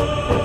Oh.